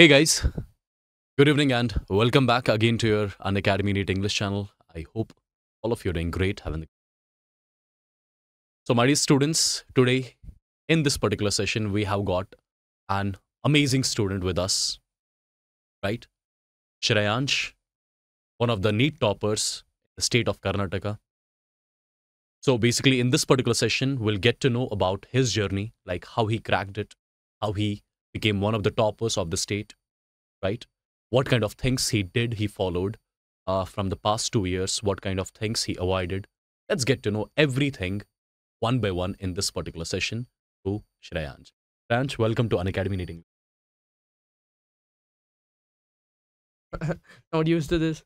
Hey guys, good evening and welcome back again to your An Academy NEET English channel. I hope all of you are doing great. Having. So, my dear students, today in this particular session, we have got an amazing student with us, right? Shreyansh, one of the NEET toppers in the state of Karnataka. So, basically, in this particular session, we'll get to know about his journey, like how he cracked it, how he became one of the toppers of the state, right? What kind of things he did, he followed uh, from the past two years, what kind of things he avoided. Let's get to know everything one by one in this particular session to Shreyansh. Shreyansh, welcome to Unacademy Meeting. Not used to this.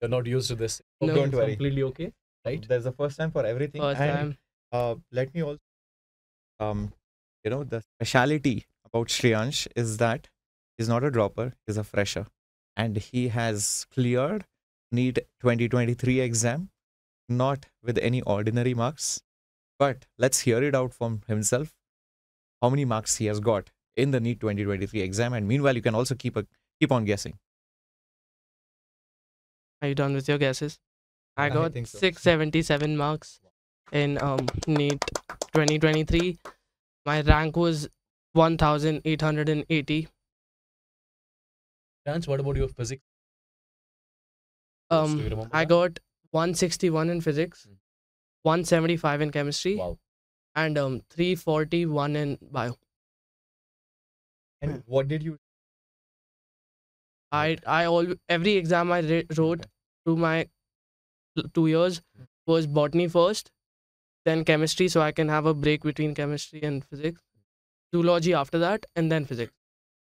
You're not used to this. No. Don't worry. Completely okay, right? There's a first time for everything. First and, time. Uh, let me also, um, you know, the speciality about Shreyansh is that he's not a dropper, he's a fresher. And he has cleared NEET 2023 exam, not with any ordinary marks. But let's hear it out from himself how many marks he has got in the NEET 2023 exam. And meanwhile, you can also keep a, keep on guessing. Are you done with your guesses? I I got think so. 677 marks in um NEET 2023. My rank was 1880. Shreyansh, what about your physics? Do you Um remember I that? got 161 in physics, Mm. 175 in chemistry, Wow. and um 341 in bio. And what did you I I all every exam I re- wrote through my two years Mm. was botany first, then chemistry, so I can have a break between chemistry and physics zoology after that, and then physics.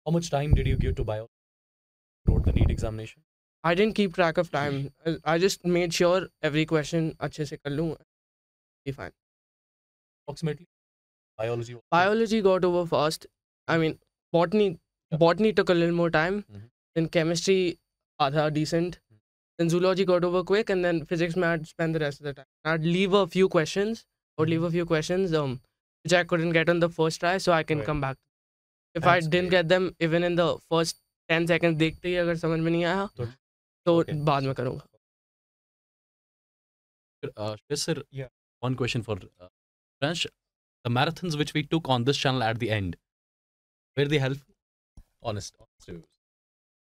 How much time did you give to bio? Wrote the NEET examination. I didn't keep track of time. I just made sure every question अच्छे से कर लूँ. Be fine. Approximately. Biology. Biology got over fast. I mean, botany. Yeah. Botany took a little more time. Mm -hmm. Then chemistry, आधा decent. Mm -hmm. Then zoology got over quick, and then physics. I'd spend the rest of the time. I'd leave a few questions. Or mm-hmm. leave a few questions. Um, which I couldn't get on the first try, so I can right. come back. If That's I didn't great. get them even in the first ten seconds, देखते ही अगर समझ में नहीं आया तो, तो okay. बाद में करूँगा sir one question for Ransh, the marathons which we took on this channel at the end, were they helpful? Honest,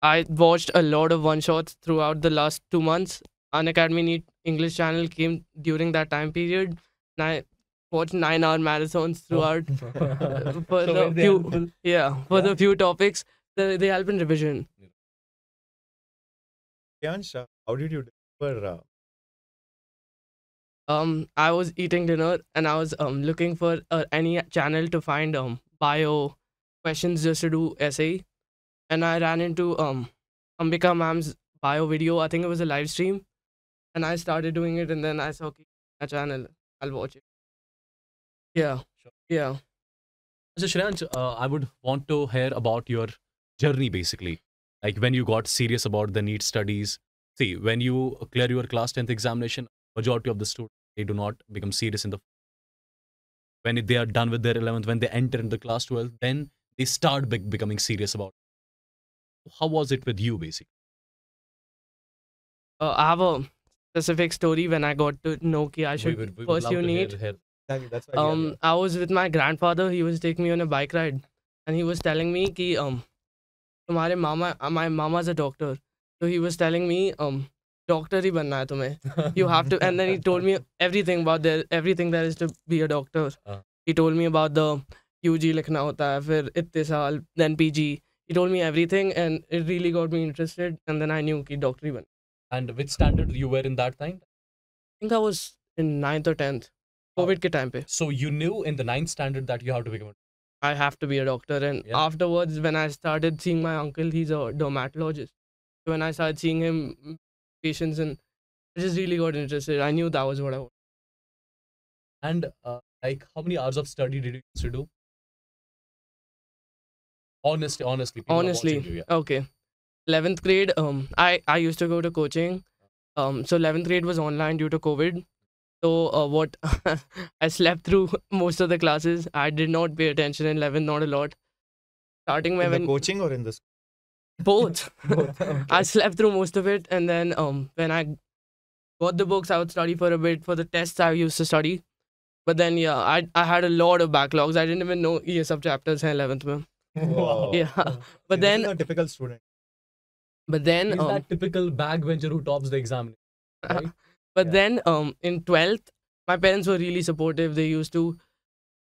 I watched a lot of one shots throughout the last two months. Unacademy English channel came during that time period, and I watched nine hour marathons throughout uh, for So the few helpful? yeah for Yeah. the few topics. They, they help in revision. Shreyansh, uh, how did you deliver uh, Um, I was eating dinner and I was um looking for uh, any channel to find um bio questions just to do essay, and I ran into um Ambika ma'am's bio video. I think it was a live stream, and I started doing it, and then I saw a channel. I'll watch it. Yeah, Sure. yeah. So, Shreyansh, uh, I would want to hear about your journey basically. Like when you got serious about the NEET studies. See, when you clear your class 10th examination, majority of the students they do not become serious in the when they are done with their 11th, when they enter into class 12, then they start bec becoming serious about. It. How was it with you, basically? Uh, I have a specific story when I got to know कि I should we would love pursue NEET. Exactly, that's why um. I was with my grandfather. He was taking me on a bike ride, and he was telling me कि um तुम्हारे मामा uh, my mama's a doctor, so he was telling me um doctor ही बनना है तुम्हें. You have to, and then he told me everything about there everything there is to be a doctor. Uh. He told me about the UG लिखना होता है, फिर इतने साल, then PG. He told me everything, and it really got me interested. And then I knew कि doctor ही बनना. And which standard you were in that time? I think I was in ninth or tenth. COVID के time पे. So you knew in the ninth standard that you have to become I have to be a doctor. And Yeah. afterwards, when I started seeing my uncle, he's a dermatologist. So when I started seeing him, mm, patients, and I just really got interested. I knew that was what I wanted. And uh, like, how many hours of study did you used to do? Honestly, honestly, Honestly, you, yeah. okay. 11th grade, um, I, I used to go to coaching. Um, so 11th grade was online due to COVID. So uh, what I slept through most of the classes. I did not pay attention in 11th, not a lot. Starting in when the coaching or in the school? Both. Both, I okay. slept through most of it, and then um, when I got the books, I would study for a bit. For the tests, I used to study. But then, yeah, I I had a lot of backlogs. I didn't even know ये सब chapters हैं 11th में. Wow. Yeah. But See, this then, is a typical student. but then, He's um, that typical backbencher who tops the exam. right? But Yeah. then, um, in 12th, my parents were really supportive. They used to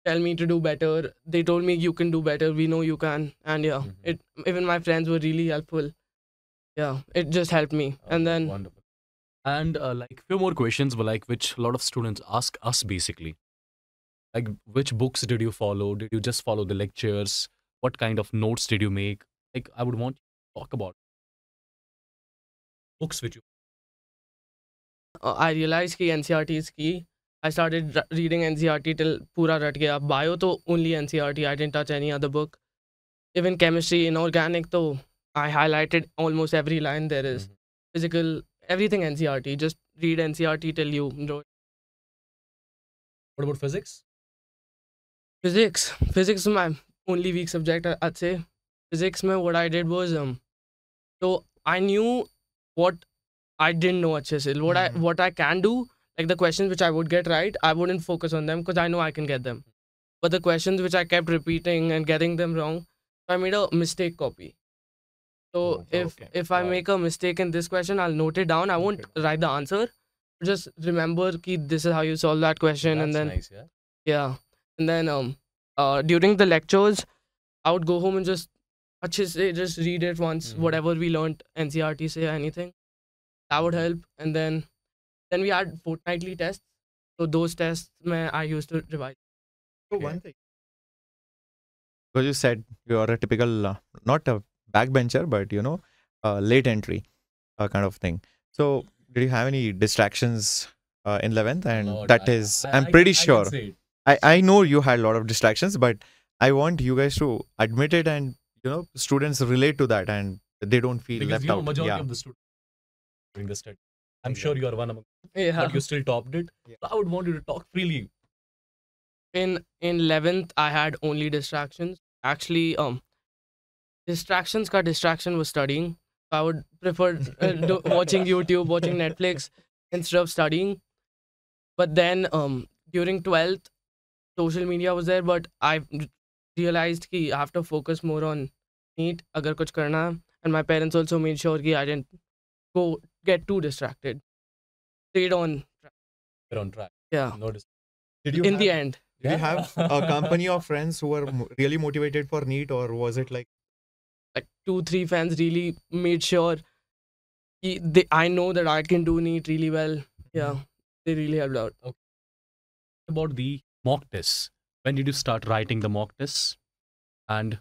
tell me to do better. They told me you can do better. We know you can. And yeah, Mhm. it even my friends were really helpful. Yeah, it just helped me. And then, wonderful. And uh, like few more questions, but like which a lot of students ask us basically. Like which books did you follow? Did you just follow the lectures? What kind of notes did you make? Like I would want to talk about books which you I realise की N C की I start reading N C R T till पूरा रट गया। Bio तो only N C R T I didn't touch any other book even chemistry in organic तो I highlighted almost every line there is physical everything N C R T just read N C R T till you जो physics physics physics my only weak subject अच्छे physics में what I did was तो I knew what I didn't know HSL. What mm-hmm. I what I can do, like the questions which I would get right, I wouldn't focus on them because I know I can get them. But the questions which I kept repeating and getting them wrong, I made a mistake copy. So oh, if okay. if I make a mistake in this question, I'll note it down. I won't okay. write the answer. Just remember, Keith, this is how you solve that question, That's and then nice, yeah? yeah, and then um uh during the lectures, I would go home and just just read it once, mm-hmm. whatever we learned NCERT say anything that would help. And then, then we had fortnightly tests. So those tests, mein, I used to revise. So Okay. one thing. because you said you are a typical uh, not a backbencher but you know uh, late entry uh, kind of thing so did you have any distractions uh, in 11th and Lord, that I- is I- I, am I pretty I sure. I, I know you had a lot of distractions but i want you guys to admit it and you know students relate to that and they don't feel because left you know out majority yeah of the students doing study. I'm yeah. sure you are one among them, yeah. but you still topped it. Yeah. So I would want you to talk freely. In in 11th, I had only distractions. Actually, um, distractions ka distraction was studying. I would prefer uh, do, watching YouTube, watching Netflix instead of studying. But then um, during 12th, social media was there, but I realized that I have to focus more on NEET, agar kuch karna. And my parents also made sure that I didn't go get too distracted. Stayed on, You're on track. yeah. No dis- Did you In have, the end, Did you have a company of friends who were really motivated for NEET, or was it like like two three fans really made sure he, they I know that I can do NEET really well. Mm-hmm. Yeah, they really helped out. about the mock tests. When did you start writing the mock tests? And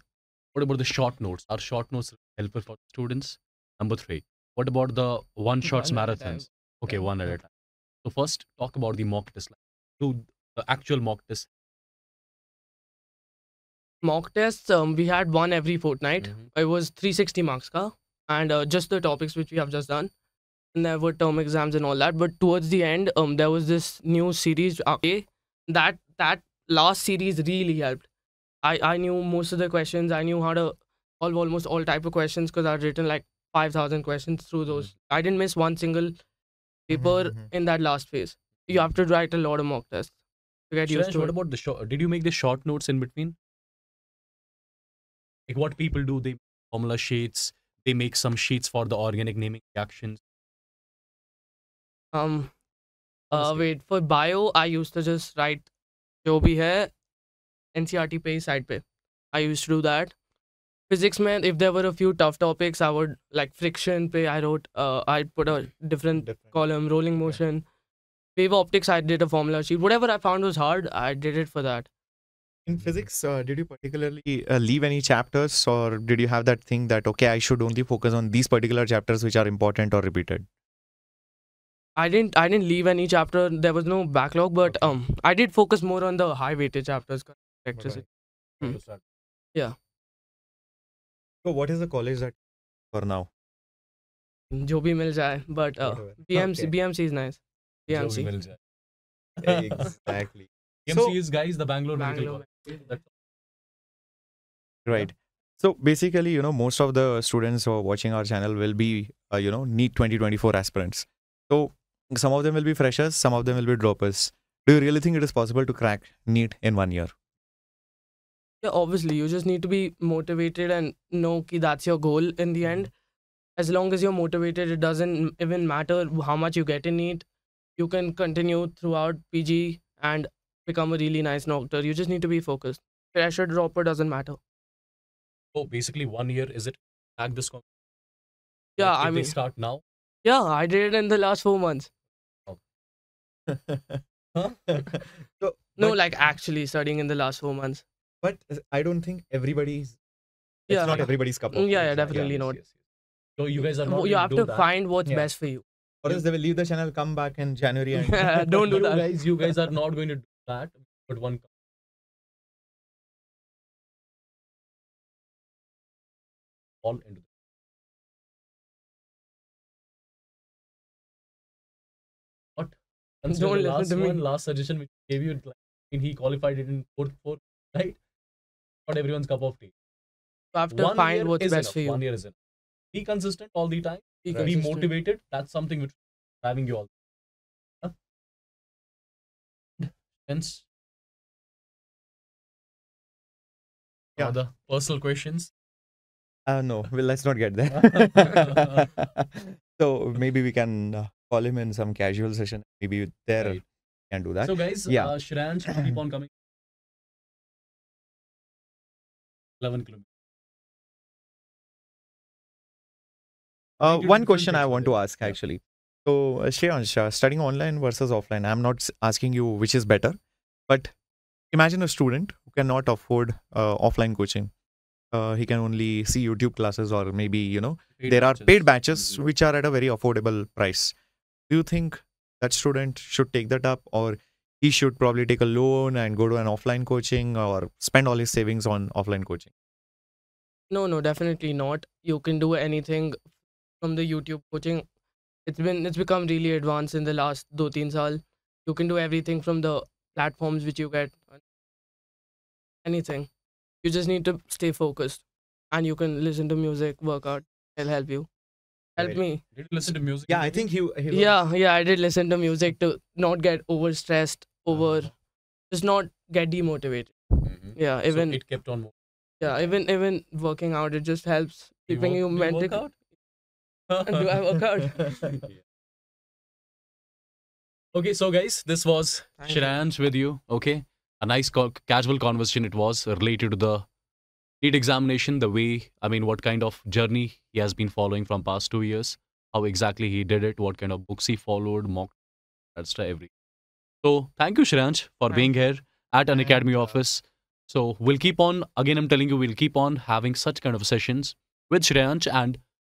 what about the short notes? Are short notes helpful for students? Number three. What about the one shots One at a time. marathons? Okay, one at a time. So first, talk about the mock test. Like, do the actual mock test. Mock tests, um, we had one every fortnight. Mhm. It was 360 marks ka, and uh, just the topics which we have just done. And there were term exams and all that. But towards the end, um, there was this new series. Okay, that that last series really helped. I I knew most of the questions. I knew how to solve almost all type of questions because I'd written like 5000 questions through mm-hmm. those. I didn't miss one single paper mm-hmm, mm-hmm. in that last phase. You have to write a lot of mock tests to get used to what it. about the short did you make the short notes in between? Like what people do they formula sheets they make some sheets for the organic naming reactions. Um uh wait for bio i used to just write jo bhi hai NCERT pe side pe. I used to do that. Physics man, if there were a few tough topics, I would like friction I wrote. Uh, I put a different different? column, rolling motion. Wave optics, I did a formula sheet. Whatever I found was hard, I did it for that. In physics, uh, did you particularly uh, leave any chapters or did you have that thing that okay i should only focus on these particular chapters which are important or repeated I didn't. I didn't leave any chapter. There was no backlog, but Okay. um, I did focus more on the high weighted chapters. Electricity. Hmm. Start. So what is the college that for now? जो भी मिल जाए but uh, BMC okay. BMC is nice. BMC जो भी मिल जाए। Exactly. BMC so, is guys the Bangalore, Bangalore. Right. So basically you know most of the students who are watching our channel will be uh, you know NEET 2024 aspirants. So some of them will be freshers some of them will be droppers. Do you really think it is possible to crack NEET in one year? Yeah, obviously, you just need to be motivated and know ki that's your goal in the end. Mm-hmm. As long as you're motivated, it doesn't even matter how much you get in it. You can continue throughout PG and become a really nice doctor. You just need to be focused. Pressure dropper doesn't matter. So basically, one year is it crack this? Yeah, Like, I mean, start now. yeah, I did it in the last four months. Oh. Huh? so, No, like actually studying in the last four months. But I don't think everybody's. It's Yeah. not everybody's cup of Mm, yeah, yeah, definitely not. So you guys are not. you have to that. find what's Yeah. best for you. Or else they will leave the channel, come back in January and Don't do you that. guys, you guys are not going to do that. But one all into the what? Consider Don't the listen last to me. one, last suggestion which gave you. Like, I mean, he qualified it in fourth, fourth, right? Not everyone's cup of tea. You have to One find year what's is best enough. for you. One year is enough. Be consistent all the time. Be Be motivated. That's something which is driving you all. Huh? Hence, Yeah. the personal questions. Uh, no, well, let's not get there. so maybe we can uh, call him in some casual session. Maybe there Right. can do that. So, guys, Yeah. uh, Shransh will keep on coming. 11 kilometers. Uh, one question I want to ask Yeah. actually. So, uh, Shreyansh, uh, studying online versus offline, I'm not asking you which is better, but imagine a student who cannot afford uh, offline coaching. Uh, he can only see YouTube classes, or maybe you know Paid there are paid batches Mhm. which are at a very affordable price. Do you think that student should take that up, or he should probably take a loan and go to an offline coaching, or spend all his savings on offline coaching? No, no, definitely not. You can do anything from the YouTube coaching. It's been it's become really advanced in the last do teen saal. You can do everything from the platforms which you get. Anything. You just need to stay focused, and you can listen to music, workout. It'll help you. Help Right. me. Did you listen to music? Yeah, I think he. he Yeah, yeah. I did listen to music to not get overstressed, over, Uh-huh. just not get demotivated. Mhm. Yeah, So even it kept on moving. yeah, even even working out, it just helps keeping work- you do you mentally. work out? Do I work out? Yeah. Okay, so guys, this was Thank you. With you. Okay, a nice co- casual conversation it was related to the NEET examination, the way, I mean, what kind of journey he has been following from past two years, how exactly he did it, what kind of books he followed, mock, etc. Every. So thank you, Shransh, for being here at Unacademy office. So we'll keep on. Again, I'm telling you, we'll keep on having such kind of sessions with Shreyansh and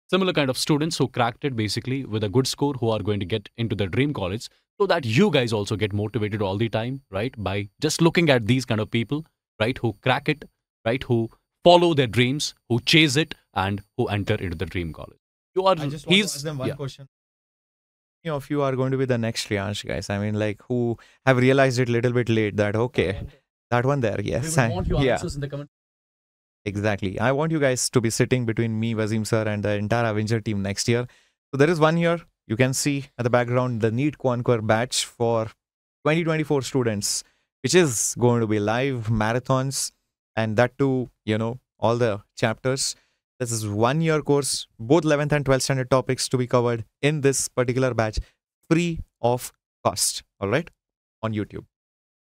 similar kind of students who cracked it basically with a good score who are going to get into the dream college so that you guys also get motivated all the time right by just looking at these kind of people right who crack it right who follow their dreams who chase it and who enter into the dream college you are I just want to ask them one yeah. question. Many of you are going to be the next Shreyansh guys. I mean, like who have realized it a little bit late that okay, that one there, we yes, will I- want your yeah, answers in the comment exactly. I want you guys to be sitting between me, Wassim sir, and the entire Avenger team next year. So there is one year you can see at the background the NEET Conquer batch for 2024 students, which is going to be live marathons, and that too, you know, all the chapters. This is one year course, both 11th and 12th standard topics to be covered in this particular batch, free of cost. All right, on YouTube.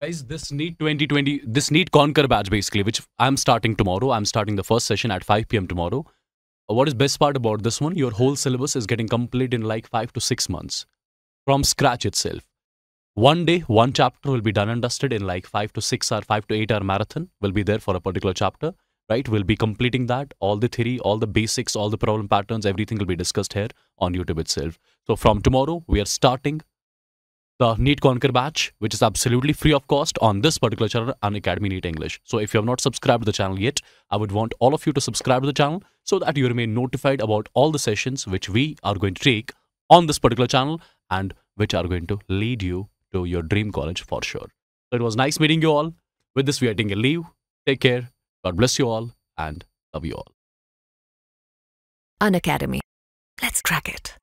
guys this NEET 2020 this NEET conquer batch basically which i'm starting tomorrow i'm starting the first session at 5 p.m tomorrow Uh, what is best part about this one your whole syllabus is getting complete in like 5 to 6 months from scratch itself one day one chapter will be done and dusted in like 5 to 6 or 5 to 8 hour marathon will be there for a particular chapter right we'll be completing that all the theory all the basics all the problem patterns everything will be discussed here on youtube itself so from tomorrow we are starting the NEET Conquer batch, which is absolutely free of cost on this particular channel, An Academy NEET English. So if you have not subscribed to the channel yet, I would want all of you to subscribe to the channel so that you remain notified about all the sessions which we are going to take on this particular channel and which are going to lead you to your dream college for sure. So it was nice meeting you all. With this, we are taking a leave. Take care. God bless you all and Love you all. Unacademy. Let's crack it.